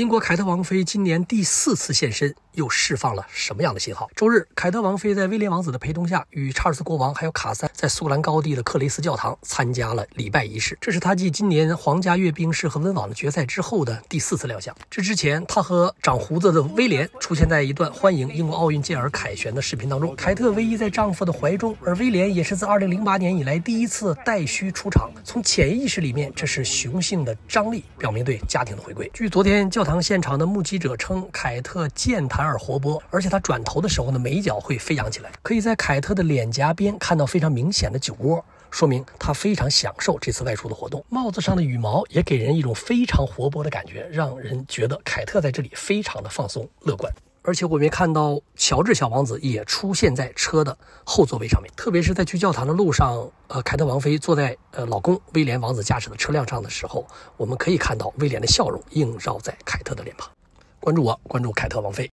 英国凯特王妃今年第四次现身，又释放了什么样的信号？周日，凯特王妃在威廉王子的陪同下，与查尔斯国王还有卡塞在苏格兰高地的克雷斯教堂参加了礼拜仪式。这是她继今年皇家阅兵式和温网的决赛之后的第四次亮相。这之前，她和长胡子的威廉出现在一段欢迎英国奥运健儿凯旋的视频当中。凯特偎依在丈夫的怀中，而威廉也是自2008年以来第一次带须出场。从潜意识里面，这是雄性的张力，表明对家庭的回归。据昨天教堂。堂现场的目击者称，凯特健谈而活泼，而且他转头的时候呢，眉角会飞扬起来，可以在凯特的脸颊边看到非常明显的酒窝，说明他非常享受这次外出的活动。帽子上的羽毛也给人一种非常活泼的感觉，让人觉得凯特在这里非常的放松乐观。而且我们也看到乔治小王子也出现在车的后座位上面，特别是在去教堂的路上，呃，凯特王妃坐在呃老公威廉王子驾驶的车辆上的时候，我们可以看到威廉的笑容映照在凯特的脸庞。关注我，关注凯特王妃。